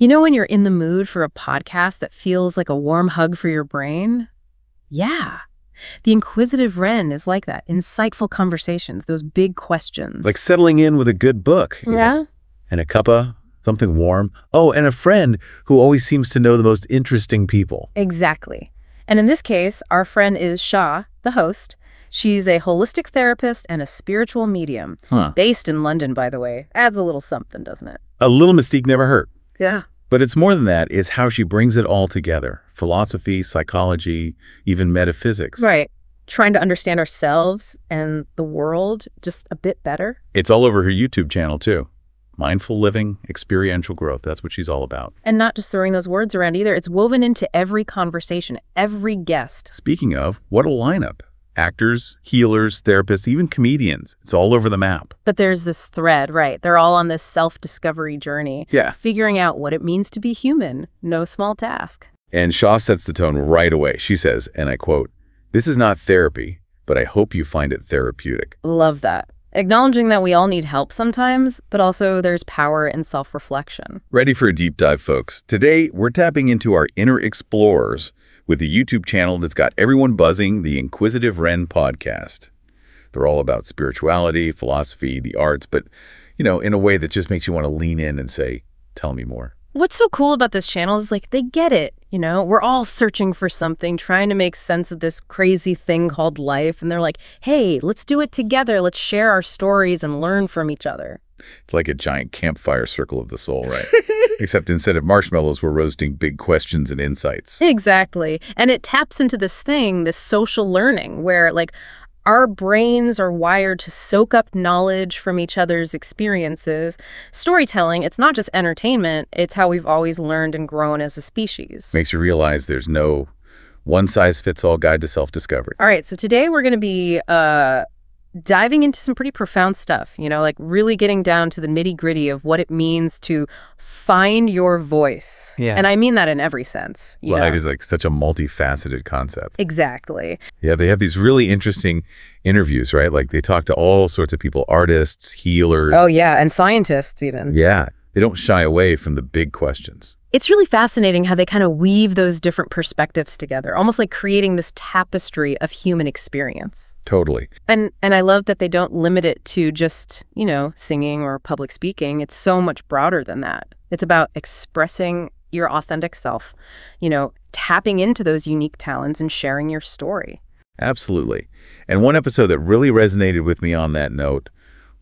You know when you're in the mood for a podcast that feels like a warm hug for your brain? Yeah. The Inquisitive Wren is like that. Insightful conversations, those big questions. Like settling in with a good book. you know, yeah? And a cuppa, something warm. Oh, and a friend who always seems to know the most interesting people. Exactly. And in this case, our friend is Sha, the host. She's a holistic therapist and a spiritual medium. Huh. Based in London, by the way. Adds a little something, doesn't it? A little mystique never hurt. Yeah. But it's more than that. It's how she brings it all together. Philosophy, psychology, even metaphysics. Right. Trying to understand ourselves and the world just a bit better. It's all over her YouTube channel, too. Mindful living, experiential growth. That's what she's all about. And not just throwing those words around either. It's woven into every conversation, every guest. Speaking of, what a lineup. Actors, healers, therapists, even comedians. It's all over the map. But there's this thread, right? They're all on this self-discovery journey, Yeah. figuring out what it means to be human. No small task. And Shaw sets the tone right away. She says, and I quote, This is not therapy, but I hope you find it therapeutic. Love that. Acknowledging that we all need help sometimes, but also there's power in self-reflection. Ready for a deep dive, folks? Today, we're tapping into our inner explorers with the YouTube channel that's got everyone buzzing, the Inquisitive Wren podcast. They're all about spirituality, philosophy, the arts, but, you know, in a way that just makes you want to lean in and say, Tell me more. What's so cool about this channel is like they get it, you know? We're all searching for something, trying to make sense of this crazy thing called life, and they're like, "Hey, let's do it together. Let's share our stories and learn from each other." It's like a giant campfire circle of the soul, right? Except instead of marshmallows, we're roasting big questions and insights. Exactly. And it taps into this thing, this social learning where like our brains are wired to soak up knowledge from each other's experiences. Storytelling, it's not just entertainment, it's how we've always learned and grown as a species. Makes you realize there's no one-size-fits-all guide to self-discovery. All right, so today we're going to be uh, diving into some pretty profound stuff, you know, like really getting down to the nitty gritty of what it means to find your voice. Yeah. And I mean that in every sense. You Light know? is like such a multifaceted concept. Exactly. Yeah, they have these really interesting interviews, right? Like they talk to all sorts of people, artists, healers. Oh, yeah. And scientists, even. Yeah, they don't shy away from the big questions. It's really fascinating how they kind of weave those different perspectives together, almost like creating this tapestry of human experience. Totally. And and I love that they don't limit it to just, you know, singing or public speaking. It's so much broader than that. It's about expressing your authentic self, you know, tapping into those unique talents and sharing your story. Absolutely. And one episode that really resonated with me on that note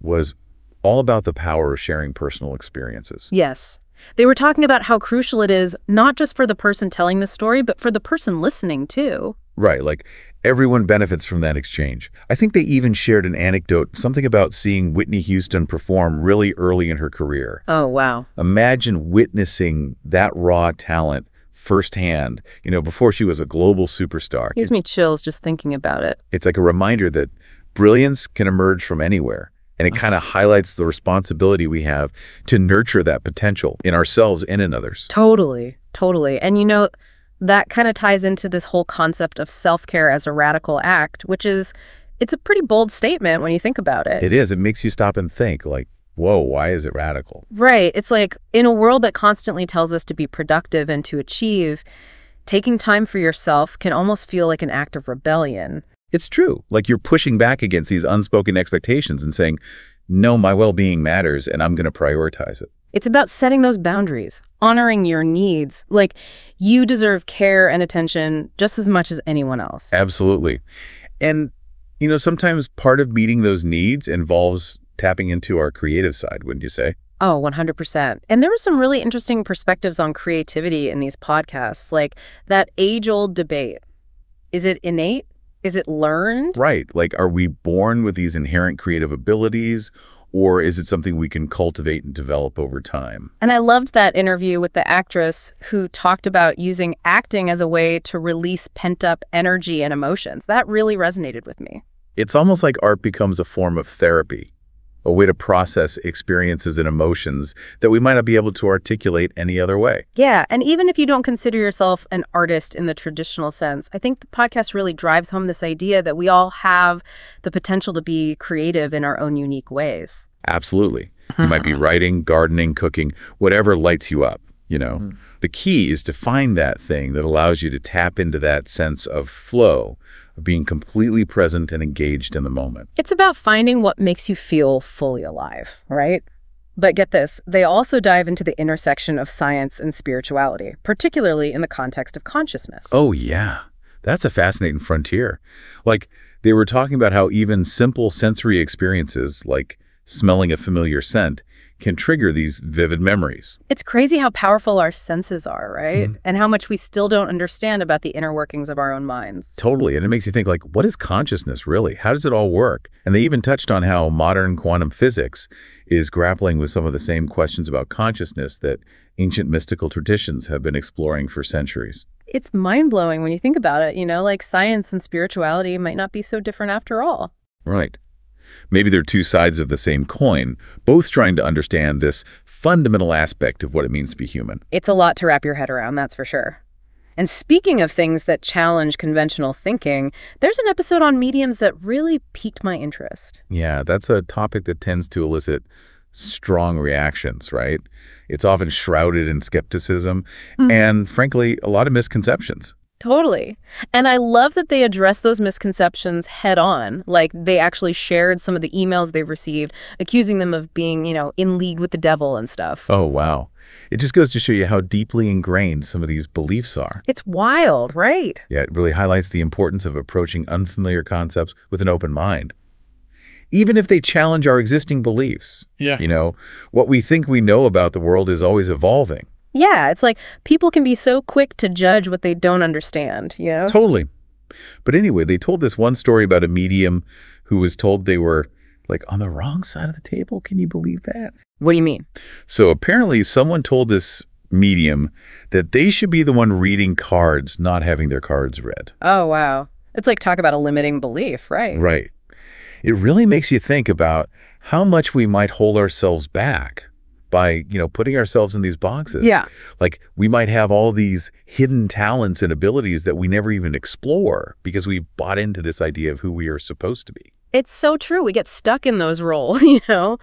was all about the power of sharing personal experiences. Yes. They were talking about how crucial it is not just for the person telling the story, but for the person listening too. Right, like everyone benefits from that exchange. I think they even shared an anecdote, something about seeing Whitney Houston perform really early in her career. Oh, wow. Imagine witnessing that raw talent firsthand, you know, before she was a global superstar. Gives me chills just thinking about it. It's like a reminder that brilliance can emerge from anywhere. And it kind of highlights the responsibility we have to nurture that potential in ourselves and in others. Totally, totally. And you know, that kind of ties into this whole concept of self-care as a radical act, which is it's a pretty bold statement when you think about it. It is. It makes you stop and think, like, whoa, why is it radical? Right. It's like in a world that constantly tells us to be productive and to achieve, taking time for yourself can almost feel like an act of rebellion. It's true. Like you're pushing back against these unspoken expectations and saying, no, my well-being matters and I'm going to prioritize it. It's about setting those boundaries, honoring your needs. Like you deserve care and attention just as much as anyone else. Absolutely. And, you know, sometimes part of meeting those needs involves tapping into our creative side, wouldn't you say? Oh, 100%. And there were some really interesting perspectives on creativity in these podcasts, like that age-old debate. Is it innate? Is it learned? Right. Like, are we born with these inherent creative abilities or is it something we can cultivate and develop over time? And I loved that interview with the actress who talked about using acting as a way to release pent-up energy and emotions. That really resonated with me. It's almost like art becomes a form of therapy, a way to process experiences and emotions that we might not be able to articulate any other way. Yeah, and even if you don't consider yourself an artist in the traditional sense, I think the podcast really drives home this idea that we all have the potential to be creative in our own unique ways. Absolutely. You might be writing, gardening, cooking, whatever lights you up. you know. Hmm. The key is to find that thing that allows you to tap into that sense of flow, of being completely present and engaged in the moment. It's about finding what makes you feel fully alive, right? But get this, they also dive into the intersection of science and spirituality, particularly in the context of consciousness. Oh, yeah. That's a fascinating frontier. Like, they were talking about how even simple sensory experiences, like smelling a familiar scent, can trigger these vivid memories. It's crazy how powerful our senses are, right? Mhm. And how much we still don't understand about the inner workings of our own minds. Totally. And it makes you think, like, what is consciousness really? How does it all work? And they even touched on how modern quantum physics is grappling with some of the same questions about consciousness that ancient mystical traditions have been exploring for centuries. It's mind-blowing when you think about it, you know, like science and spirituality might not be so different after all. Right. Maybe they're two sides of the same coin, both trying to understand this fundamental aspect of what it means to be human. It's a lot to wrap your head around, that's for sure. And speaking of things that challenge conventional thinking, there's an episode on mediums that really piqued my interest. Yeah, that's a topic that tends to elicit strong reactions, right? It's often shrouded in skepticism Hmm. and, frankly, a lot of misconceptions. Totally. And I love that they address those misconceptions head on. Like they actually shared some of the emails they've received accusing them of being, you know, in league with the devil and stuff. Oh, wow. It just goes to show you how deeply ingrained some of these beliefs are. It's wild, right? Yeah, it really highlights the importance of approaching unfamiliar concepts with an open mind. Even if they challenge our existing beliefs. Yeah. You know, what we think we know about the world is always evolving. Yeah, it's like people can be so quick to judge what they don't understand, you know? Totally. But anyway, they told this one story about a medium who was told they were like on the wrong side of the table. Can you believe that? What do you mean? So apparently someone told this medium that they should be the one reading cards, not having their cards read. Oh, wow. It's like talk about a limiting belief, right? Right. It really makes you think about how much we might hold ourselves back by, you know, putting ourselves in these boxes. Yeah. Like we might have all these hidden talents and abilities that we never even explore because we bought into this idea of who we are supposed to be. It's so true. We get stuck in those roles, you know?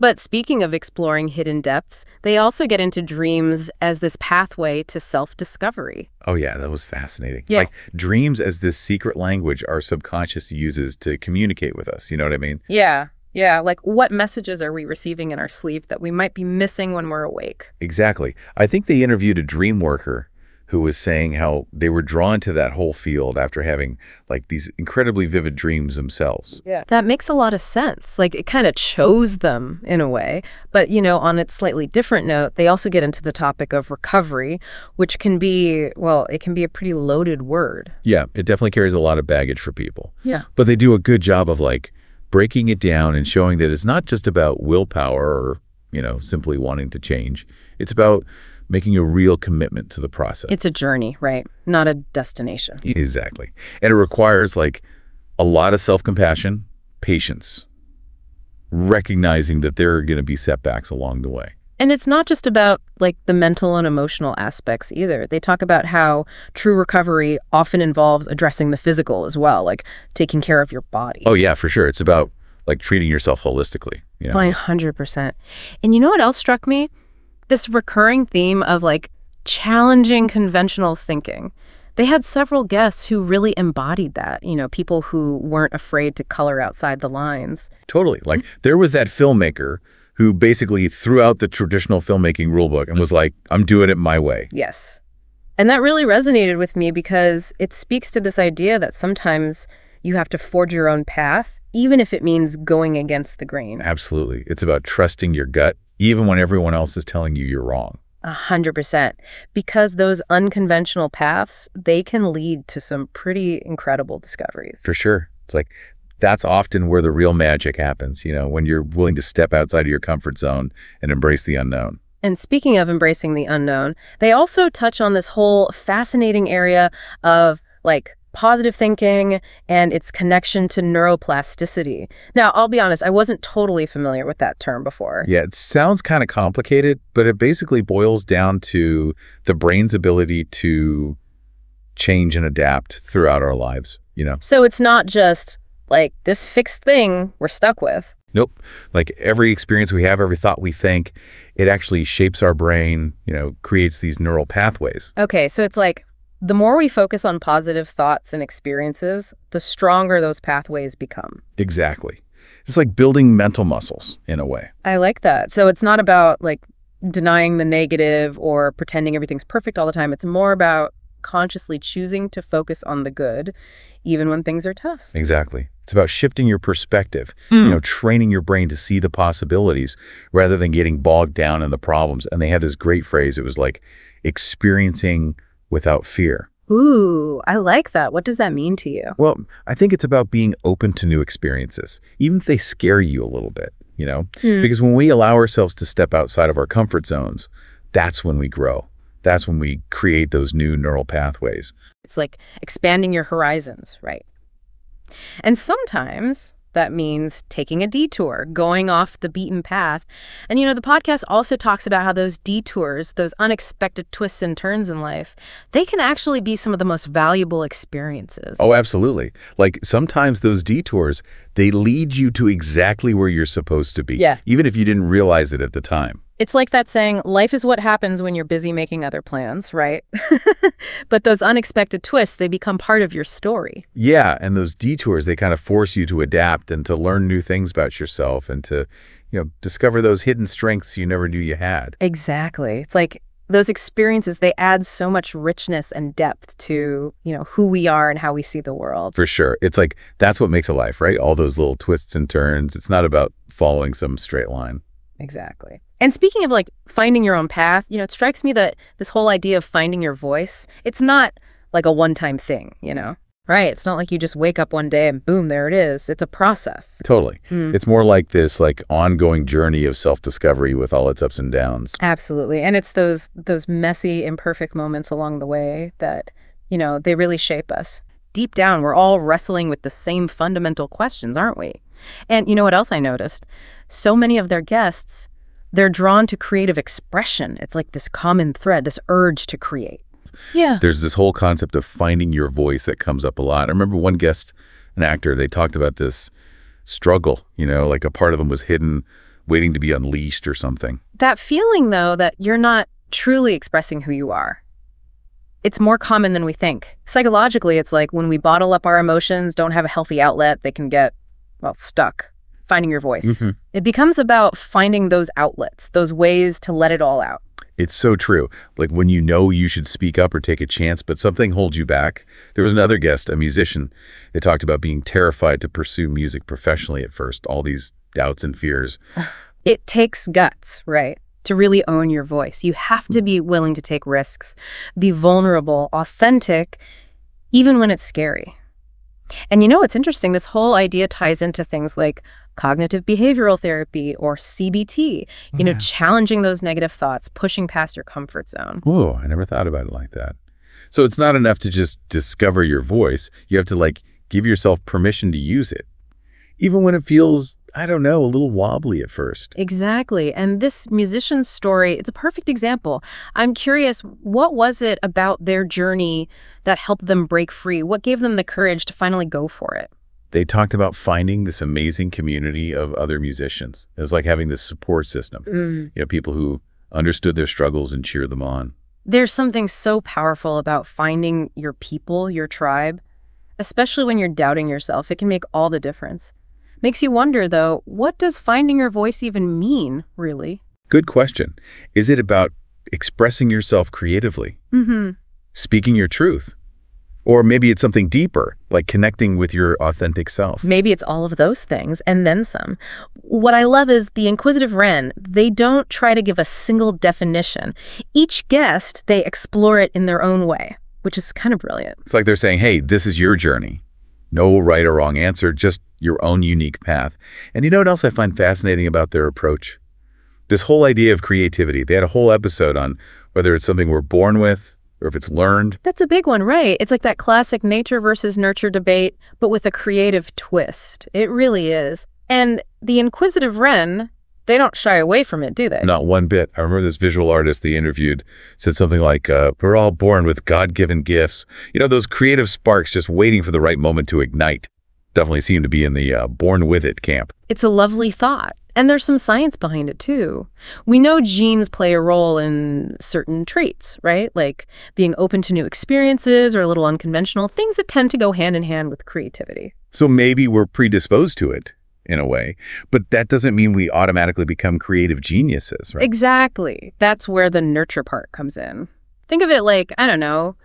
But speaking of exploring hidden depths, they also get into dreams as this pathway to self-discovery. Oh yeah, that was fascinating. Yeah. Like dreams as this secret language our subconscious uses to communicate with us. You know what I mean? Yeah. Yeah, like what messages are we receiving in our sleep that we might be missing when we're awake? Exactly. I think they interviewed a dream worker who was saying how they were drawn to that whole field after having like these incredibly vivid dreams themselves. Yeah. That makes a lot of sense. Like it kind of chose them in a way. But, you know, on its slightly different note, they also get into the topic of recovery, which can be, well, it can be a pretty loaded word. Yeah, it definitely carries a lot of baggage for people. Yeah. But they do a good job of like breaking it down and showing that it's not just about willpower or, you know, simply wanting to change. It's about making a real commitment to the process. It's a journey, right? Not a destination. Exactly. And it requires like a lot of self-compassion, patience, recognizing that there are going to be setbacks along the way. And it's not just about like the mental and emotional aspects either. They talk about how true recovery often involves addressing the physical as well, like taking care of your body. Oh yeah, for sure. It's about like treating yourself holistically, you know. 100%. And you know what else struck me? This recurring theme of like challenging conventional thinking. They had several guests who really embodied that, you know, people who weren't afraid to color outside the lines. Totally. Like there was that filmmaker who basically threw out the traditional filmmaking rulebook and was like, I'm doing it my way. Yes. And that really resonated with me because it speaks to this idea that sometimes you have to forge your own path, even if it means going against the grain. Absolutely. It's about trusting your gut even when everyone else is telling you you're wrong. A hundred percent. Because those unconventional paths, they can lead to some pretty incredible discoveries. For sure. It's like that's often where the real magic happens, you know, when you're willing to step outside of your comfort zone and embrace the unknown. And speaking of embracing the unknown, they also touch on this whole fascinating area of like positive thinking and its connection to neuroplasticity. Now, I'll be honest, I wasn't totally familiar with that term before. Yeah, it sounds kind of complicated, but it basically boils down to the brain's ability to change and adapt throughout our lives, you know. So it's not just like this fixed thing we're stuck with. Nope. Like every experience we have, every thought we think, it actually shapes our brain, you know, creates these neural pathways. Okay, so it's like the more we focus on positive thoughts and experiences, the stronger those pathways become. Exactly. It's like building mental muscles in a way. I like that. So it's not about like denying the negative or pretending everything's perfect all the time. It's more about consciously choosing to focus on the good, even when things are tough. Exactly. It's about shifting your perspective, Mm. you know, training your brain to see the possibilities rather than getting bogged down in the problems. And they had this great phrase. It was like experiencing without fear. Ooh, I like that. What does that mean to you? Well, I think it's about being open to new experiences, even if they scare you a little bit, you know? Hmm. Because when we allow ourselves to step outside of our comfort zones, that's when we grow. That's when we create those new neural pathways. It's like expanding your horizons, right? And sometimes that means taking a detour, going off the beaten path. And you know, the podcast also talks about how those detours, those unexpected twists and turns in life, they can actually be some of the most valuable experiences. Oh, absolutely. Like sometimes those detours, they lead you to exactly where you're supposed to be. Yeah. Even if you didn't realize it at the time. It's like that saying, life is what happens when you're busy making other plans, right? but those unexpected twists, they become part of your story. Yeah. And those detours, they kind of force you to adapt and to learn new things about yourself and to, you know, discover those hidden strengths you never knew you had. Exactly. It's like those experiences, they add so much richness and depth to, you know, who we are and how we see the world. For sure. It's like that's what makes a life, right? All those little twists and turns. It's not about following some straight line. Exactly. And speaking of like finding your own path, you know, it strikes me that this whole idea of finding your voice, it's not like a one-time thing, you know? Right? It's not like you just wake up one day and boom, there it is. It's a process. Totally. Hmm. It's more like this like ongoing journey of self-discovery with all its ups and downs. Absolutely. And it's those those messy, imperfect moments along the way that, you know, they really shape us. Deep down, we're all wrestling with the same fundamental questions, aren't we? And you know what else I noticed? So many of their guests, they're drawn to creative expression. It's like this common thread, this urge to create. Yeah. There's this whole concept of finding your voice that comes up a lot. I remember one guest, an actor, they talked about this struggle, you know, like a part of them was hidden, waiting to be unleashed or something. That feeling, though, that you're not truly expressing who you are. It's more common than we think. Psychologically, it's like when we bottle up our emotions, don't have a healthy outlet, they can get, well, stuck. Finding your voice. Mhm. It becomes about finding those outlets, those ways to let it all out. It's so true. Like when you know you should speak up or take a chance, but something holds you back. There was another guest, a musician. They talked about being terrified to pursue music professionally at first, all these doubts and fears. It takes guts, right? To really own your voice. You have to be willing to take risks, be vulnerable, authentic, even when it's scary. And you know what's interesting? This whole idea ties into things like cognitive behavioral therapy or CBT, you know, challenging those negative thoughts, pushing past your comfort zone. Oh, I never thought about it like that. So it's not enough to just discover your voice. You have to like give yourself permission to use it. Even when it feels, I don't know, a little wobbly at first. Exactly. And this musician's story, it's a perfect example. I'm curious, what was it about their journey that helped them break free? What gave them the courage to finally go for it? They talked about finding this amazing community of other musicians. It was like having this support system. Mm. You know, people who understood their struggles and cheered them on. There's something so powerful about finding your people, your tribe, especially when you're doubting yourself. It can make all the difference. Makes you wonder, though, what does finding your voice even mean, really? Good question. Is it about expressing yourself creatively, Mm-hmm. speaking your truth? Or maybe it's something deeper, like connecting with your authentic self. Maybe it's all of those things and then some. What I love is the Inquisitive Wren, they don't try to give a single definition. Each guest, they explore it in their own way, which is kind of brilliant. It's like they're saying, hey, this is your journey. No right or wrong answer, just your own unique path. And you know what else I find fascinating about their approach? This whole idea of creativity. They had a whole episode on whether it's something we're born with or if it's learned. That's a big one, right? It's like that classic nature versus nurture debate, but with a creative twist. It really is. And the Inquisitive Wren, they don't shy away from it, do they? Not one bit. I remember this visual artist they interviewed said something like, uh, we're all born with God-given gifts. You know, those creative sparks just waiting for the right moment to ignite. Definitely seem to be in the uh, born with it camp. It's a lovely thought. And there's some science behind it, too. We know genes play a role in certain traits, right? Like being open to new experiences or a little unconventional, things that tend to go hand in hand with creativity. So maybe we're predisposed to it in a way, but that doesn't mean we automatically become creative geniuses, right? Exactly. That's where the nurture part comes in. Think of it like, I don't know,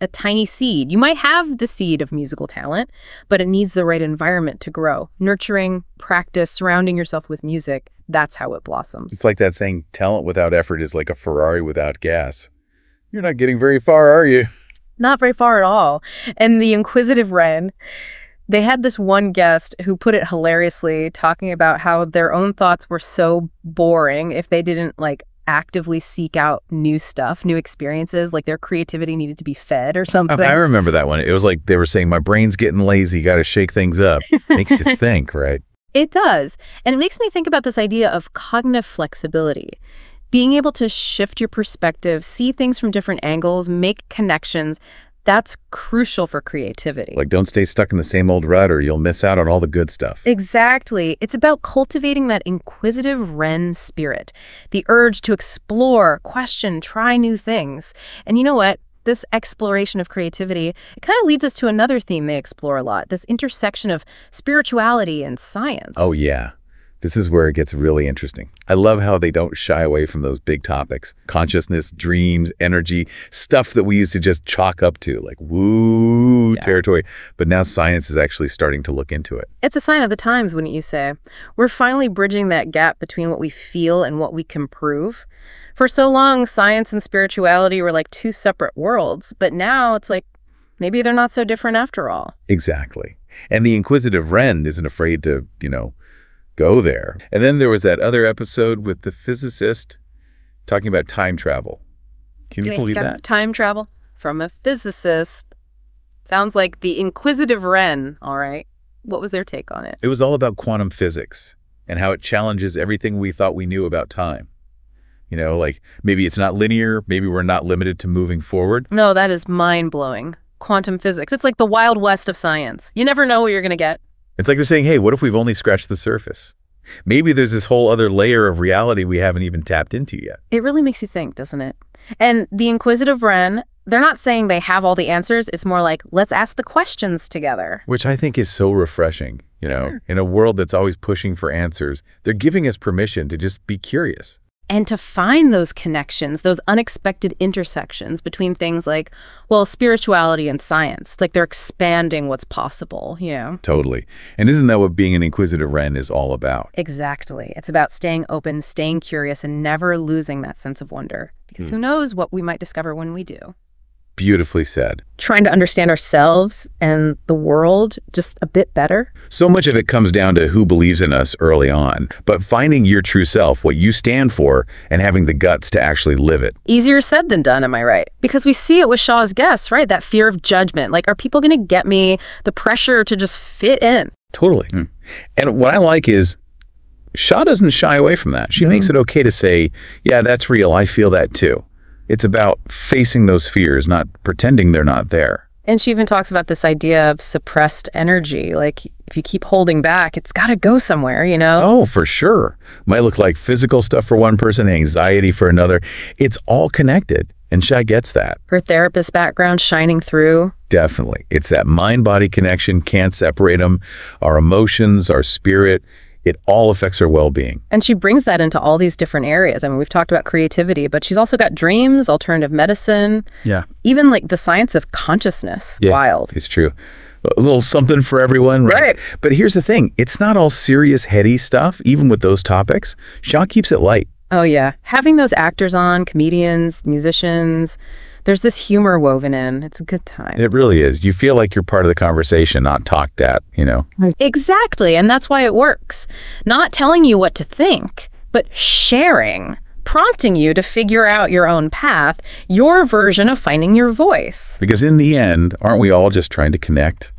a tiny seed. You might have the seed of musical talent, but it needs the right environment to grow. Nurturing, practice, surrounding yourself with music, that's how it blossoms. It's like that saying, talent without effort is like a Ferrari without gas. You're not getting very far, are you? Not very far at all. And the inquisitive wren, they had this one guest who put it hilariously, talking about how their own thoughts were so boring if they didn't like actively seek out new stuff, new experiences, like their creativity needed to be fed or something. I remember that one. It was like they were saying, my brain's getting lazy, got to shake things up. Makes you think, right? It does. And it makes me think about this idea of cognitive flexibility. Being able to shift your perspective, see things from different angles, make connections, that's crucial for creativity. Like, don't stay stuck in the same old rut or you'll miss out on all the good stuff. Exactly. It's about cultivating that inquisitive wren spirit, the urge to explore, question, try new things. And you know what? This exploration of creativity, it kind of leads us to another theme they explore a lot, this intersection of spirituality and science. Oh, yeah. This is where it gets really interesting. I love how they don't shy away from those big topics. Consciousness, dreams, energy, stuff that we used to just chalk up to, like woo Yeah. territory. But now science is actually starting to look into it. It's a sign of the times, wouldn't you say? We're finally bridging that gap between what we feel and what we can prove. For so long, science and spirituality were like two separate worlds, but now it's like maybe they're not so different after all. Exactly. And the inquisitive wren isn't afraid to, you know, go there. And then there was that other episode with the physicist talking about time travel. Can you believe that? Time travel from a physicist. Sounds like the inquisitive wren, all right. What was their take on it? It was all about quantum physics and how it challenges everything we thought we knew about time. You know, like maybe it's not linear, maybe we're not limited to moving forward. No, that is mind-blowing. Quantum physics. It's like the wild west of science. You never know what you're going to get. It's like they're saying, hey, what if we've only scratched the surface? Maybe there's this whole other layer of reality we haven't even tapped into yet. It really makes you think, doesn't it? And the inquisitive wren, they're not saying they have all the answers. It's more like, let's ask the questions together. Which I think is so refreshing. You know, Sure. in a world that's always pushing for answers, they're giving us permission to just be curious. And to find those connections, those unexpected intersections between things like, well, spirituality and science. Like they're expanding what's possible, you know? Totally. And isn't that what being an inquisitive wren is all about? Exactly. It's about staying open, staying curious, and never losing that sense of wonder. Because hmm. who knows what we might discover when we do. Beautifully said. Trying to understand ourselves and the world just a bit better. So much of it comes down to who believes in us early on, but finding your true self, what you stand for, and having the guts to actually live it. Easier said than done, am I right? Because we see it with Shaw's guests, right? That fear of judgment. Like, are people going to get me? The pressure to just fit in. Totally. Hmm. And what I like is Shaw doesn't shy away from that. She makes it okay to say, yeah, that's real. I feel that too. It's about facing those fears, not pretending they're not there. And she even talks about this idea of suppressed energy. Like, if you keep holding back, it's got to go somewhere, you know? Oh, for sure. Might look like physical stuff for one person, anxiety for another. It's all connected. And Shai gets that. Her therapist background shining through. Definitely. It's that mind body connection, can't separate them. Our emotions, our spirit, it all affects our well being. And she brings that into all these different areas. I mean, we've talked about creativity, but she's also got dreams, alternative medicine, Yeah. even like the science of consciousness. Wild. It's true. A little something for everyone, right? Right. But here's the thing it's not all serious, heady stuff, even with those topics. Shaw keeps it light. Oh, yeah. Having those actors on, comedians, musicians, there's this humor woven in. It's a good time. It really is. You feel like you're part of the conversation, not talked at, you know? Exactly. And that's why it works. Not telling you what to think, but sharing, prompting you to figure out your own path, your version of finding your voice. Because in the end, aren't we all just trying to connect,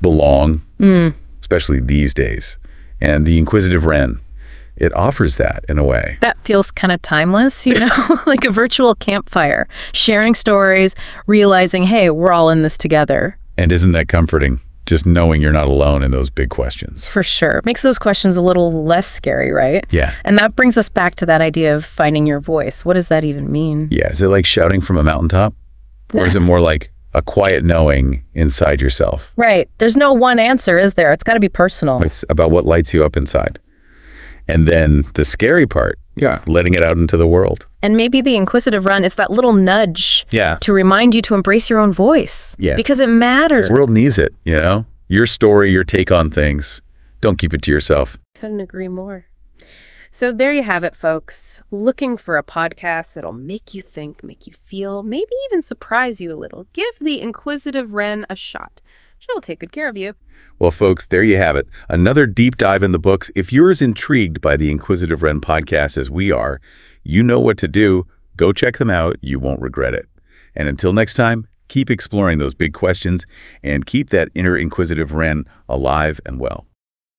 belong, mm. especially these days? And the inquisitive wren, it offers that in a way. That feels kind of timeless, you know, like a virtual campfire, sharing stories, realizing, hey, we're all in this together. And isn't that comforting? just knowing you're not alone in those big questions. For sure. Makes those questions a little less scary, right? Yeah. And that brings us back to that idea of finding your voice. What does that even mean? Yeah. Is it like shouting from a mountaintop? Or is it more like a quiet knowing inside yourself? Right. There's no one answer, is there? It's got to be personal. It's about what lights you up inside. And then the scary part, Yeah. letting it out into the world. And maybe the inquisitive Wren is that little nudge Yeah. to remind you to embrace your own voice. Yeah. Because it matters. The world needs it, you know? Your story, your take on things. Don't keep it to yourself. Couldn't agree more. So there you have it, folks. Looking for a podcast that'll make you think, make you feel, maybe even surprise you a little. Give the Inquisitive Wren a shot. She'll take good care of you. Well, folks, there you have it. Another deep dive in the books. If you're as intrigued by the Inquisitive Wren podcast as we are, you know what to do. Go check them out. You won't regret it. And until next time, keep exploring those big questions and keep that inner inquisitive Wren alive and well.